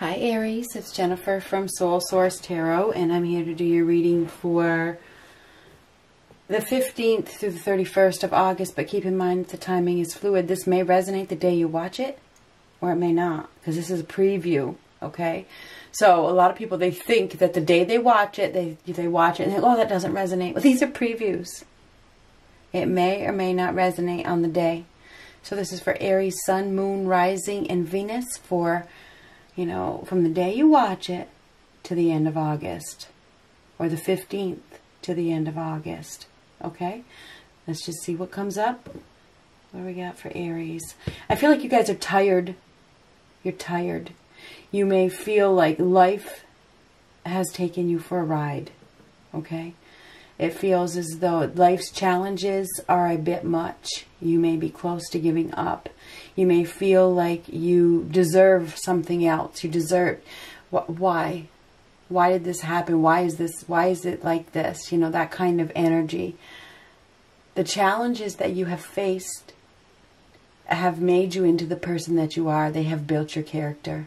Hi Aries, it's Jennifer from Soul Source Tarot and I'm here to do your reading for the 15th through the 31st of August, but keep in mind the timing is fluid. This may resonate the day you watch it or it may not because this is a preview, okay? So a lot of people, they think that the day they watch it, they, they watch it and think, oh, that doesn't resonate. Well, these are previews. It may or may not resonate on the day. So this is for Aries, Sun, Moon, Rising, and Venus for you know, from the day you watch it to the end of August, or the 15th to the end of August. Okay? Let's just see what comes up. What do we got for Aries? I feel like you guys are tired. You're tired. You may feel like life has taken you for a ride. Okay? It feels as though life's challenges are a bit much. You may be close to giving up. You may feel like you deserve something else. You deserve why? Why did this happen? Why is this why is it like this? You know, that kind of energy. The challenges that you have faced have made you into the person that you are. They have built your character.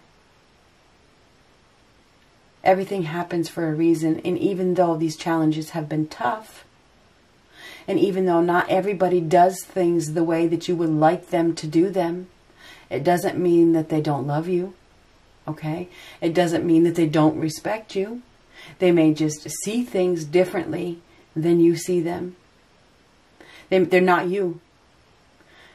Everything happens for a reason. And even though these challenges have been tough, and even though not everybody does things the way that you would like them to do them, it doesn't mean that they don't love you. Okay? It doesn't mean that they don't respect you. They may just see things differently than you see them. They, they're not you.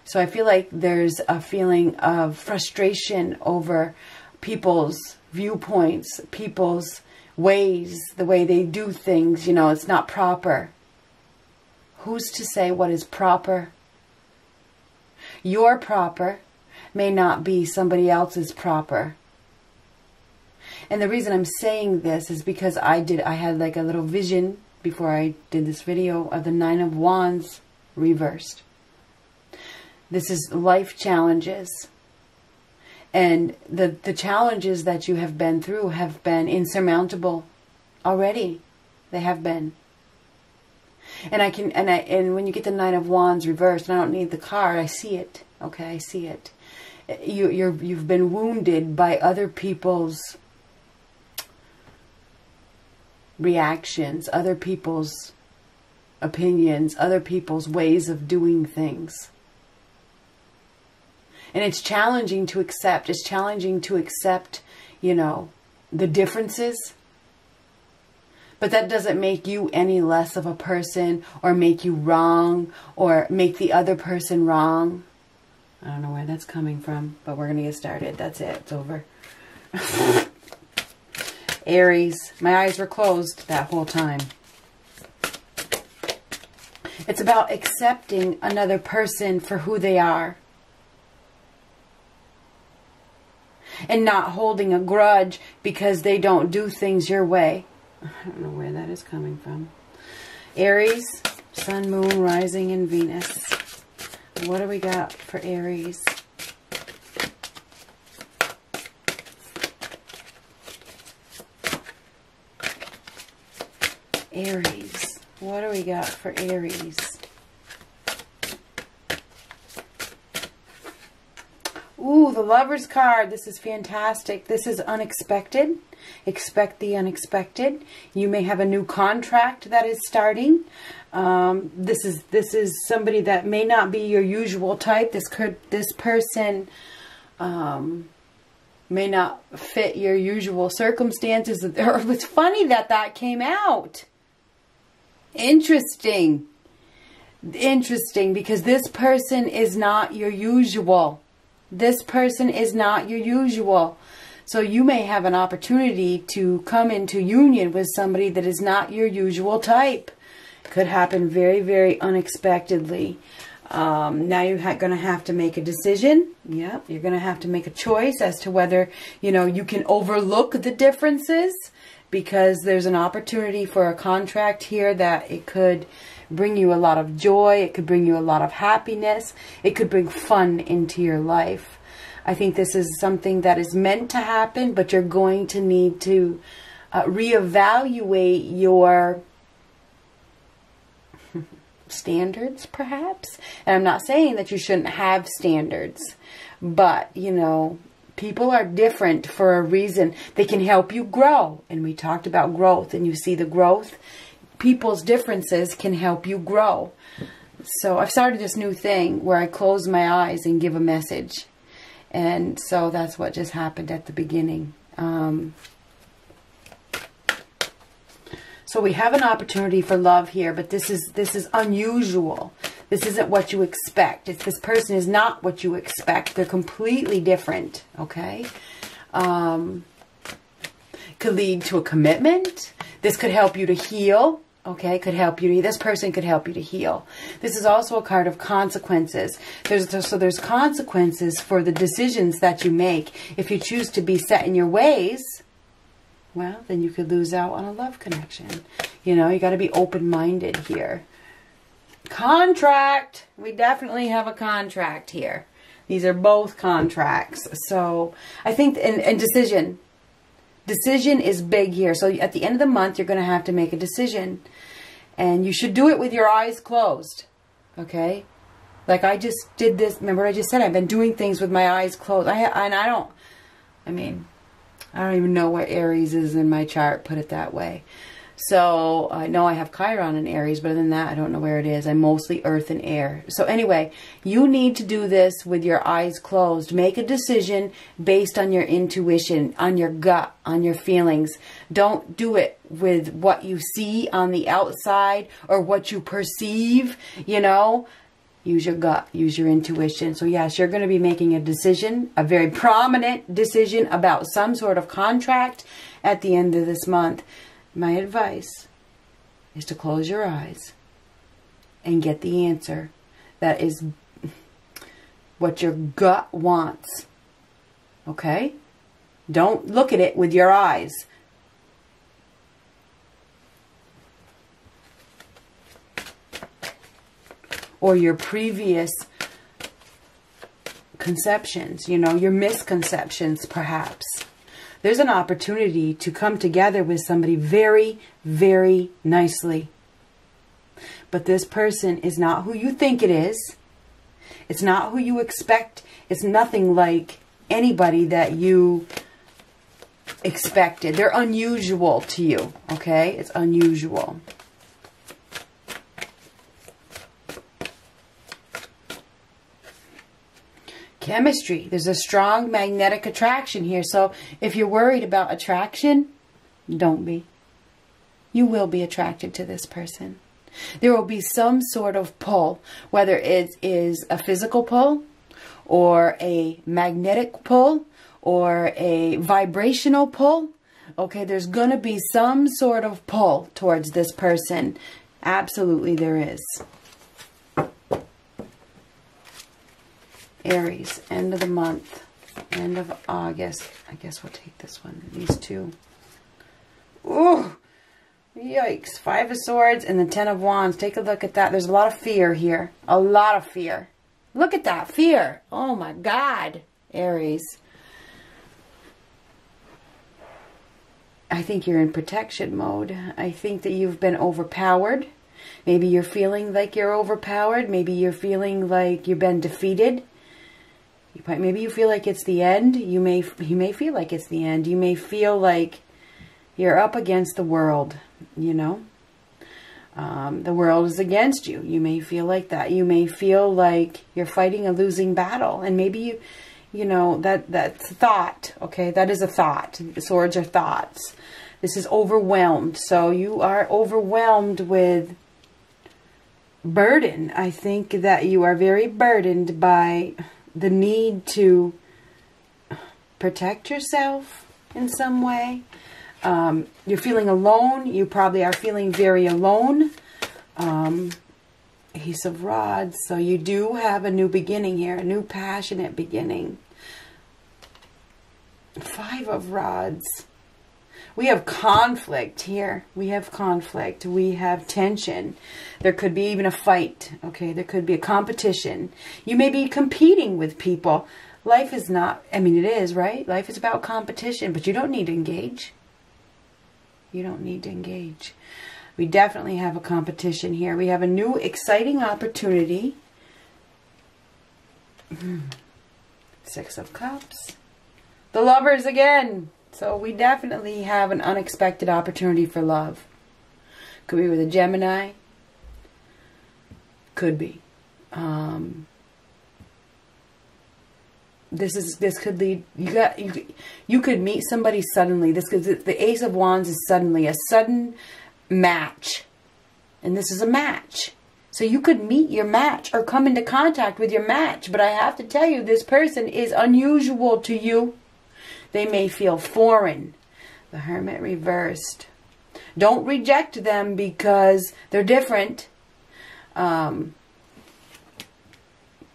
So I feel like there's a feeling of frustration over people's viewpoints, people's ways, the way they do things. You know, it's not proper. Who's to say what is proper? Your proper may not be somebody else's proper. And the reason I'm saying this is because I did, I had like a little vision before I did this video of the Nine of Wands reversed. This is life challenges. And the, the challenges that you have been through have been insurmountable already. They have been. And I can, and I, and when you get the Nine of Wands reversed, and I don't need the card, I see it. Okay, I see it. You, you're, you've been wounded by other people's reactions, other people's opinions, other people's ways of doing things. And it's challenging to accept. It's challenging to accept, you know, the differences. But that doesn't make you any less of a person or make you wrong or make the other person wrong. I don't know where that's coming from, but we're going to get started. That's it. It's over. Aries. My eyes were closed that whole time. It's about accepting another person for who they are. And not holding a grudge because they don't do things your way. I don't know where that is coming from. Aries, Sun, Moon, Rising, and Venus. What do we got for Aries? Aries. What do we got for Aries? Ooh, the Lover's card. This is fantastic. This is unexpected. Expect the unexpected. You may have a new contract that is starting. Um, this is this is somebody that may not be your usual type. This could this person um, may not fit your usual circumstances. It's funny that that came out. Interesting. Interesting because this person is not your usual. This person is not your usual. So you may have an opportunity to come into union with somebody that is not your usual type. Could happen very, very unexpectedly. Um, now you're going to have to make a decision. Yep, you're going to have to make a choice as to whether, you know, you can overlook the differences because there's an opportunity for a contract here that it could bring you a lot of joy. It could bring you a lot of happiness. It could bring fun into your life. I think this is something that is meant to happen, but you're going to need to uh, reevaluate your standards, perhaps. And I'm not saying that you shouldn't have standards, but, you know, People are different for a reason. They can help you grow. And we talked about growth, and you see the growth. People's differences can help you grow. So I've started this new thing where I close my eyes and give a message. And so that's what just happened at the beginning. Um, so we have an opportunity for love here, but this is this is unusual. This isn't what you expect. It's, this person is not what you expect. They're completely different, okay? Um, could lead to a commitment. This could help you to heal, okay? Could help you this person could help you to heal. This is also a card of consequences. There's, so there's consequences for the decisions that you make. If you choose to be set in your ways, well, then you could lose out on a love connection. You know, you got to be open-minded here. Contract. We definitely have a contract here. These are both contracts. So I think, and, and decision. Decision is big here. So at the end of the month, you're going to have to make a decision. And you should do it with your eyes closed. Okay? Like I just did this. Remember what I just said? I've been doing things with my eyes closed. I And I don't, I mean, I don't even know what Aries is in my chart, put it that way. So I know I have Chiron in Aries, but other than that, I don't know where it is. I'm mostly earth and air. So anyway, you need to do this with your eyes closed. Make a decision based on your intuition, on your gut, on your feelings. Don't do it with what you see on the outside or what you perceive, you know. Use your gut, use your intuition. So yes, you're going to be making a decision, a very prominent decision about some sort of contract at the end of this month my advice is to close your eyes and get the answer that is what your gut wants. Okay? Don't look at it with your eyes. Or your previous conceptions, you know, your misconceptions perhaps there's an opportunity to come together with somebody very, very nicely. But this person is not who you think it is. It's not who you expect. It's nothing like anybody that you expected. They're unusual to you, okay? It's unusual. Chemistry. There's a strong magnetic attraction here. So if you're worried about attraction, don't be. You will be attracted to this person. There will be some sort of pull, whether it is a physical pull or a magnetic pull or a vibrational pull. Okay, there's going to be some sort of pull towards this person. Absolutely there is. Aries, end of the month, end of August. I guess we'll take this one, these two. Ooh, yikes. Five of Swords and the Ten of Wands. Take a look at that. There's a lot of fear here. A lot of fear. Look at that fear. Oh my God, Aries. I think you're in protection mode. I think that you've been overpowered. Maybe you're feeling like you're overpowered. Maybe you're feeling like you've been defeated. You maybe you feel like it's the end. You may you may feel like it's the end. You may feel like you're up against the world. You know, um, the world is against you. You may feel like that. You may feel like you're fighting a losing battle, and maybe you, you know, that that's thought. Okay, that is a thought. Swords are thoughts. This is overwhelmed. So you are overwhelmed with burden. I think that you are very burdened by the need to protect yourself in some way. Um, you're feeling alone. You probably are feeling very alone. Um, Ace of Rods. So you do have a new beginning here, a new passionate beginning. Five of Rods. We have conflict here. We have conflict. We have tension. There could be even a fight. Okay, there could be a competition. You may be competing with people. Life is not, I mean, it is, right? Life is about competition, but you don't need to engage. You don't need to engage. We definitely have a competition here. We have a new exciting opportunity. Hmm. Six of Cups. the lovers again. So we definitely have an unexpected opportunity for love. Could be with a Gemini. Could be. Um, this is this could lead you got you you could meet somebody suddenly. This could the Ace of Wands is suddenly a sudden match, and this is a match. So you could meet your match or come into contact with your match. But I have to tell you, this person is unusual to you. They may feel foreign. The Hermit reversed. Don't reject them because they're different. Um,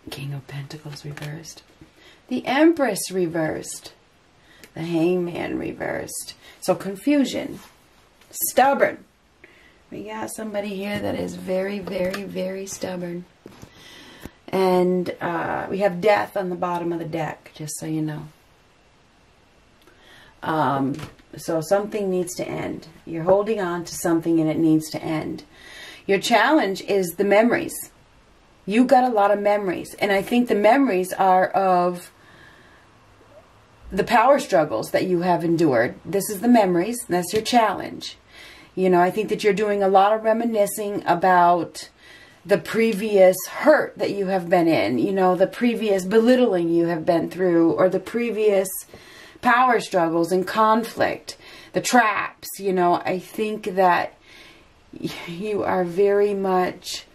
King of Pentacles reversed. The Empress reversed. The Hangman reversed. So confusion. Stubborn. We got somebody here that is very, very, very stubborn. And uh, we have death on the bottom of the deck, just so you know. Um, so something needs to end. You're holding on to something and it needs to end. Your challenge is the memories. You got a lot of memories. And I think the memories are of the power struggles that you have endured. This is the memories. That's your challenge. You know, I think that you're doing a lot of reminiscing about the previous hurt that you have been in, you know, the previous belittling you have been through, or the previous power struggles and conflict, the traps, you know. I think that you are very much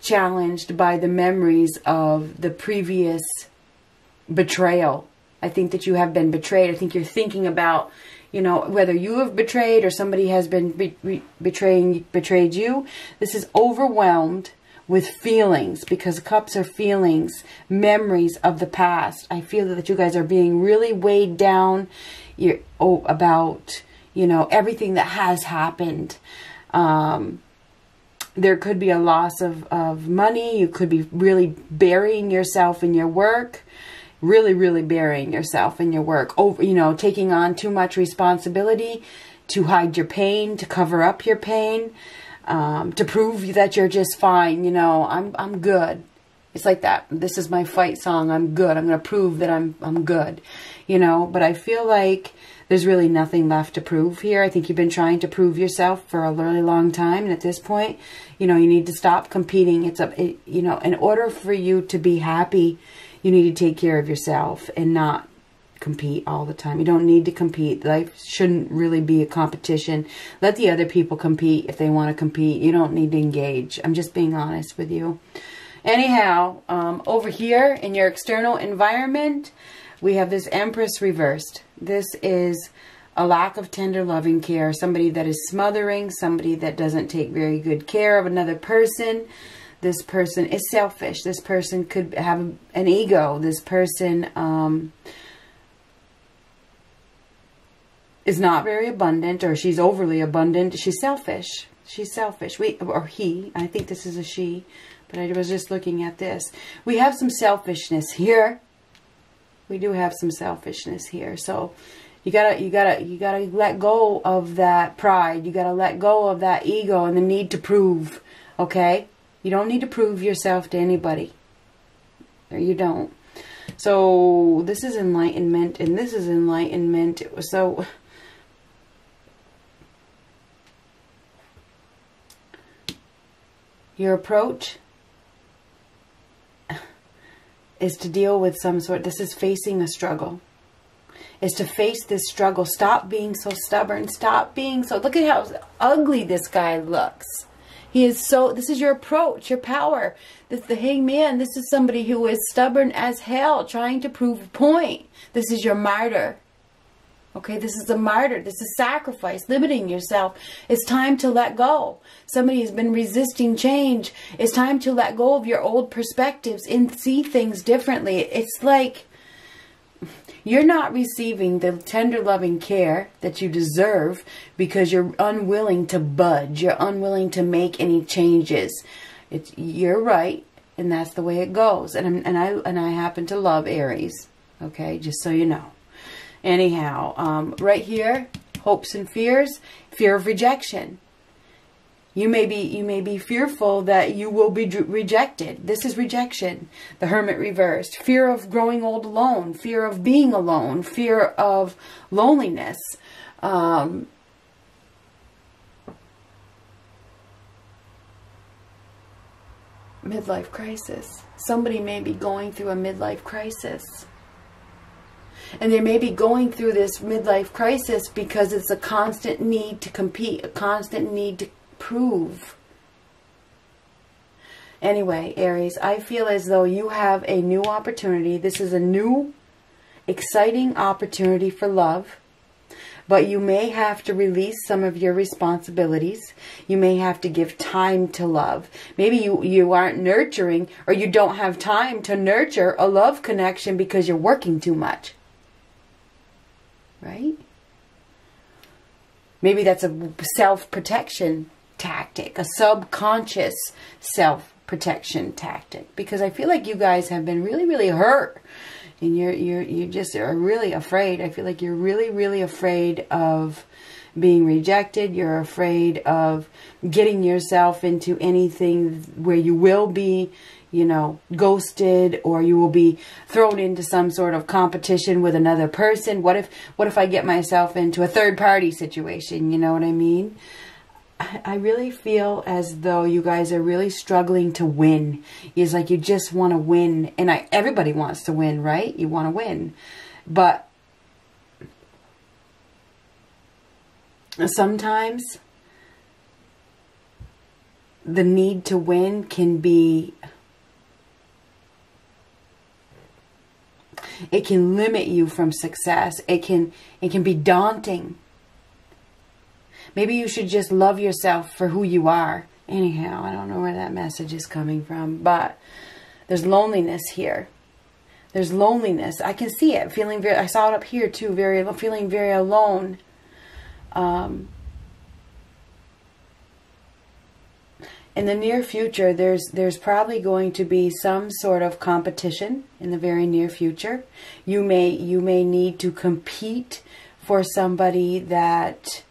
challenged by the memories of the previous betrayal. I think that you have been betrayed. I think you're thinking about you know, whether you have betrayed or somebody has been be betraying betrayed you, this is overwhelmed with feelings because cups are feelings, memories of the past. I feel that you guys are being really weighed down you're, oh, about, you know, everything that has happened. Um, there could be a loss of, of money. You could be really burying yourself in your work really, really burying yourself in your work, over, you know, taking on too much responsibility to hide your pain, to cover up your pain, um, to prove that you're just fine. You know, I'm, I'm good. It's like that. This is my fight song. I'm good. I'm going to prove that I'm, I'm good, you know, but I feel like there's really nothing left to prove here. I think you've been trying to prove yourself for a really long time. And at this point, you know, you need to stop competing. It's a, it, you know, in order for you to be happy, you need to take care of yourself and not compete all the time. You don't need to compete. Life shouldn't really be a competition. Let the other people compete if they want to compete. You don't need to engage. I'm just being honest with you. Anyhow, um, over here in your external environment, we have this Empress reversed. This is a lack of tender loving care, somebody that is smothering, somebody that doesn't take very good care of another person, this person is selfish. This person could have an ego. This person um, is not very abundant or she's overly abundant. She's selfish. She's selfish. We Or he. I think this is a she. But I was just looking at this. We have some selfishness here. We do have some selfishness here. So you gotta you gotta you gotta let go of that pride you gotta let go of that ego and the need to prove okay you don't need to prove yourself to anybody. Or you don't. So this is enlightenment and this is enlightenment. So your approach is to deal with some sort this is facing a struggle is to face this struggle stop being so stubborn stop being so look at how ugly this guy looks he is so, this is your approach, your power. This, the hangman, this is somebody who is stubborn as hell, trying to prove a point. This is your martyr. Okay, this is a martyr. This is sacrifice, limiting yourself. It's time to let go. Somebody has been resisting change. It's time to let go of your old perspectives and see things differently. It's like you're not receiving the tender loving care that you deserve because you're unwilling to budge. You're unwilling to make any changes. It's you're right, and that's the way it goes. And and I and I happen to love Aries. Okay, just so you know. Anyhow, um, right here, hopes and fears, fear of rejection. You may be you may be fearful that you will be rejected. This is rejection. The hermit reversed. Fear of growing old alone, fear of being alone, fear of loneliness. Um, midlife crisis. Somebody may be going through a midlife crisis. And they may be going through this midlife crisis because it's a constant need to compete, a constant need to prove. Anyway, Aries, I feel as though you have a new opportunity. This is a new, exciting opportunity for love. But you may have to release some of your responsibilities. You may have to give time to love. Maybe you, you aren't nurturing or you don't have time to nurture a love connection because you're working too much. Right? Maybe that's a self protection tactic, a subconscious self protection tactic. Because I feel like you guys have been really, really hurt. And you're you're you just are really afraid. I feel like you're really, really afraid of being rejected. You're afraid of getting yourself into anything where you will be, you know, ghosted or you will be thrown into some sort of competition with another person. What if what if I get myself into a third party situation? You know what I mean? I really feel as though you guys are really struggling to win. It's like you just want to win. And I, everybody wants to win, right? You want to win. But sometimes the need to win can be it can limit you from success it can it can be daunting Maybe you should just love yourself for who you are. Anyhow, I don't know where that message is coming from, but there's loneliness here. There's loneliness. I can see it. Feeling very, I saw it up here too, very, feeling very alone. Um, in the near future, there's there's probably going to be some sort of competition in the very near future. You may you may need to compete for somebody that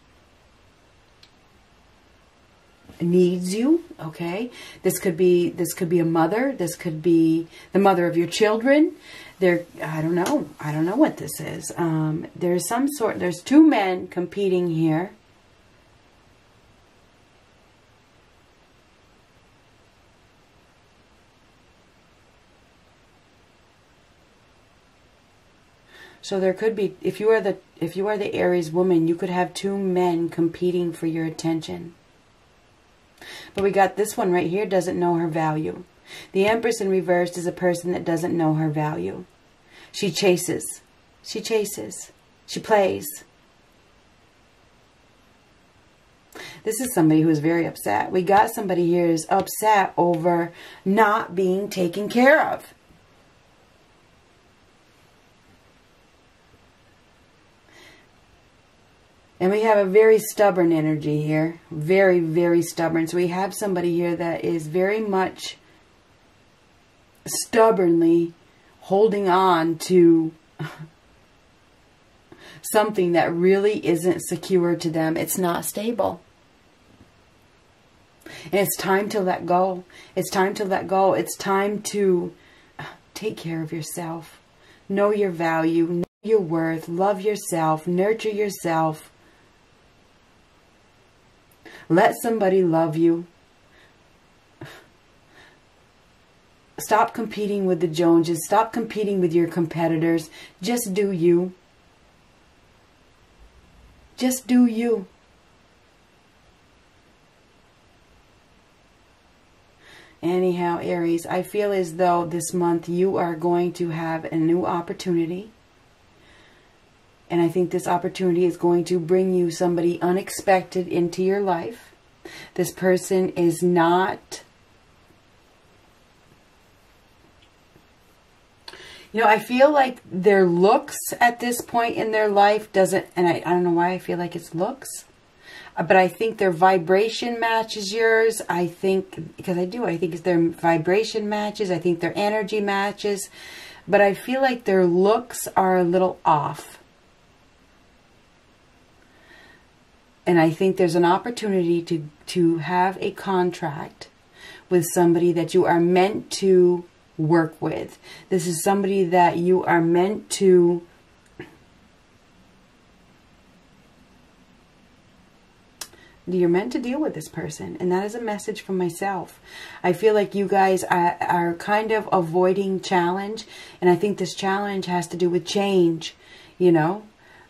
needs you okay? This could be this could be a mother this could be the mother of your children. There i don't know i don't know what this is. Um, there's some sort there's two men competing here So there could be if you are the if you are the Aries woman, you could have two men competing for your attention. But we got this one right here, doesn't know her value. The Empress in reversed is a person that doesn't know her value. She chases. She chases. She plays. This is somebody who is very upset. We got somebody here who's upset over not being taken care of. And we have a very stubborn energy here. Very, very stubborn. So we have somebody here that is very much stubbornly holding on to something that really isn't secure to them. It's not stable. And it's time to let go. It's time to let go. It's time to take care of yourself. Know your value. Know your worth. Love yourself. Nurture yourself. Let somebody love you. Stop competing with the Joneses. Stop competing with your competitors. Just do you. Just do you. Anyhow, Aries, I feel as though this month you are going to have a new opportunity and I think this opportunity is going to bring you somebody unexpected into your life. This person is not. You know, I feel like their looks at this point in their life doesn't, and I, I don't know why I feel like it's looks, uh, but I think their vibration matches yours. I think, because I do, I think their vibration matches. I think their energy matches. But I feel like their looks are a little off And I think there's an opportunity to, to have a contract with somebody that you are meant to work with. This is somebody that you are meant to you're meant to deal with this person. And that is a message from myself. I feel like you guys are, are kind of avoiding challenge. And i think this challenge has to do with change you know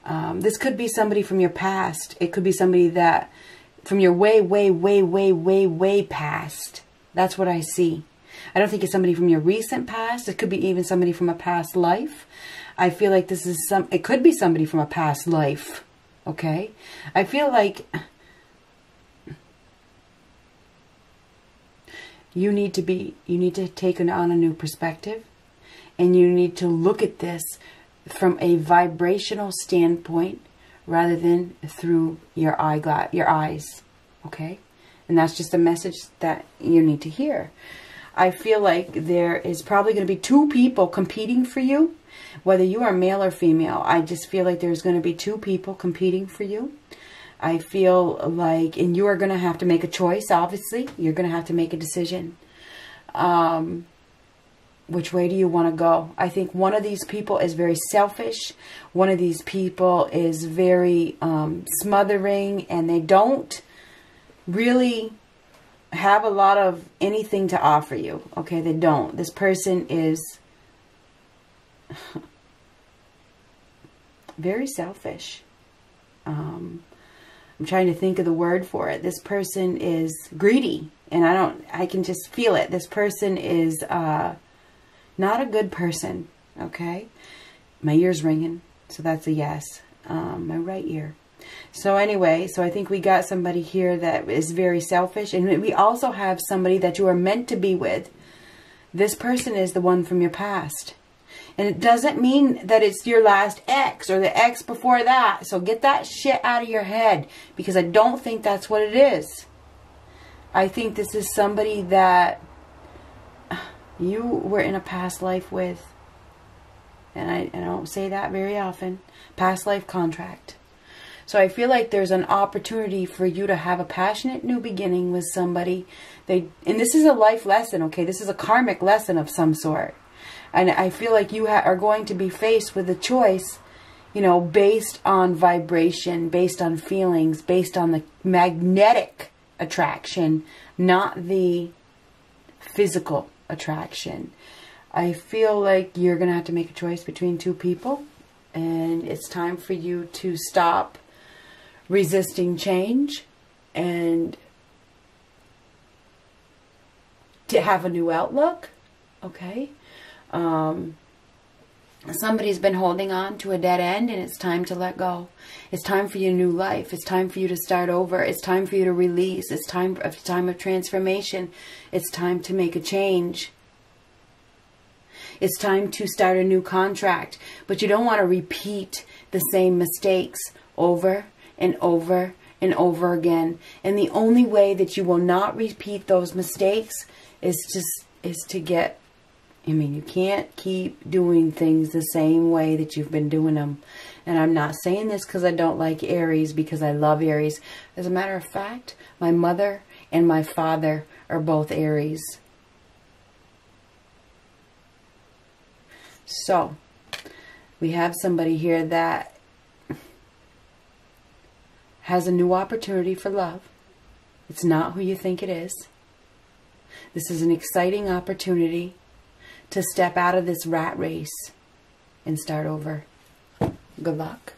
um, this could be somebody from your past. It could be somebody that from your way way way way way way past. That's what i see. I don't think it's somebody from your recent past. It could be even somebody from a past life. I feel like this is some it could be somebody from a past life okay? I feel like you need to be you need to take on a new perspective and you need to look at this from a vibrational standpoint rather than through your eyeglass your eyes okay and that's just a message that you need to hear i feel like there is probably going to be two people competing for you whether you are male or female i just feel like there's going to be two people competing for you I feel like, and you are going to have to make a choice, obviously. You're going to have to make a decision. Um, which way do you want to go? I think one of these people is very selfish. One of these people is very um, smothering and they don't really have a lot of anything to offer you. Okay, they don't. This person is very selfish. Um, I'm trying to think of the word for it. This person is greedy and I don't, I can just feel it. This person is uh, not a good person. Okay. My ear's ringing. So that's a yes. Um, my right ear. So anyway, so I think we got somebody here that is very selfish. And we also have somebody that you are meant to be with. This person is the one from your past. And it doesn't mean that it's your last ex or the ex before that. So get that shit out of your head because I don't think that's what it is. I think this is somebody that you were in a past life with. And I, I don't say that very often. Past life contract. So I feel like there's an opportunity for you to have a passionate new beginning with somebody. They and this is a life lesson, okay? This is a karmic lesson of some sort. And I feel like you are going to be faced with a choice, you know, based on vibration, based on feelings, based on the magnetic attraction, not the physical attraction. I feel like you're going to have to make a choice between two people, and it's time for you to stop resisting change and to have a new outlook. Okay? Um, somebody's been holding on to a dead end and it's time to let go. It's time for your new life. It's time for you to start over. It's time for you to release. It's time a time of transformation. It's time to make a change. It's time to start a new contract, but you don't want to repeat the same mistakes over and over and over again. And the only way that you will not repeat those mistakes is just is to get I mean, you can't keep doing things the same way that you've been doing them. And I'm not saying this because I don't like Aries, because I love Aries. As a matter of fact, my mother and my father are both Aries. So, we have somebody here that has a new opportunity for love. It's not who you think it is. This is an exciting opportunity to step out of this rat race and start over. Good luck.